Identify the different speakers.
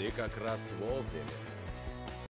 Speaker 1: Ты как раз вовремя.